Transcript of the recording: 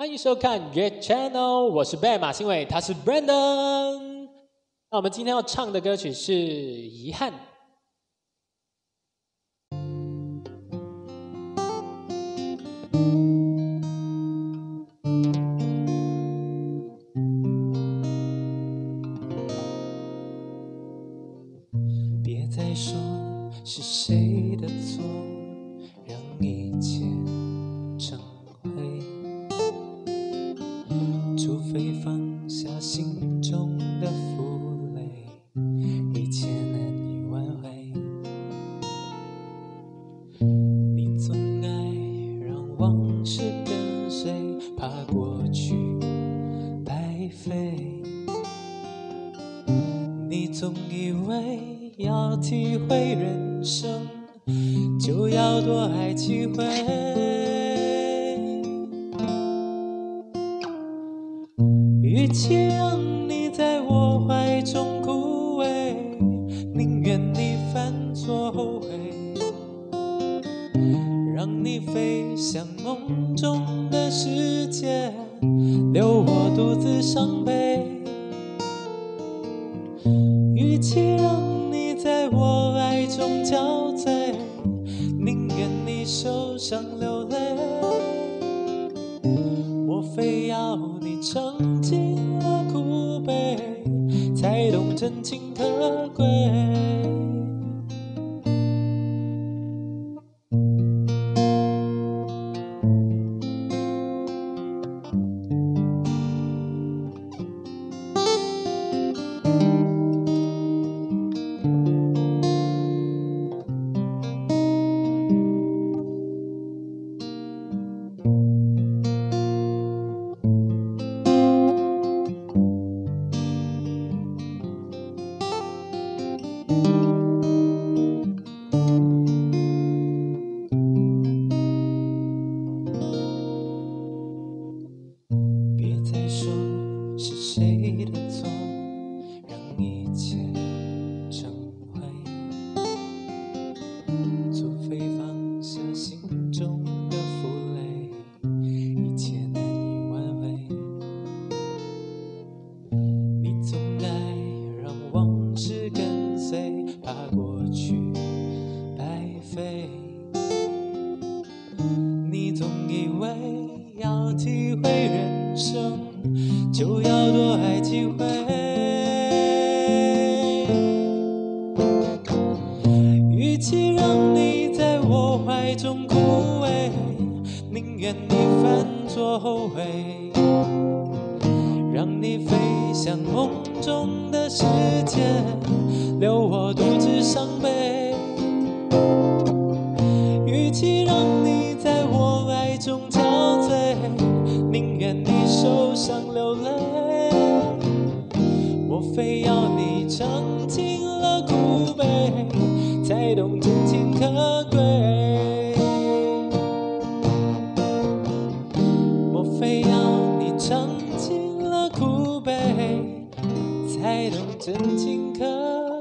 欢迎收看 Get Channel，我是 Ben 马新伟，他是 Brandon。那我们今天要唱的歌曲是《遗憾》。别再说是谁的错，让一切总以为要体会人生，就要多爱几回。与其让你在我怀中枯萎，宁愿你犯错后悔，让你飞向梦中的世界，留我独自伤悲。与其让你在我爱中憔悴，宁愿你受伤流泪。我非要你尝尽了苦悲，才懂真情可贵。一切成灰。除非放下心中的负累，一切难以挽回。你总爱让往事跟随，怕过去白费。你总以为要体会人生，就要多爱几回。我怀中枯萎，宁愿你犯错后悔，让你飞向梦中的世界，留我独自伤悲。与其让你在我爱中憔悴，宁愿你受伤流泪。我非要才懂真情可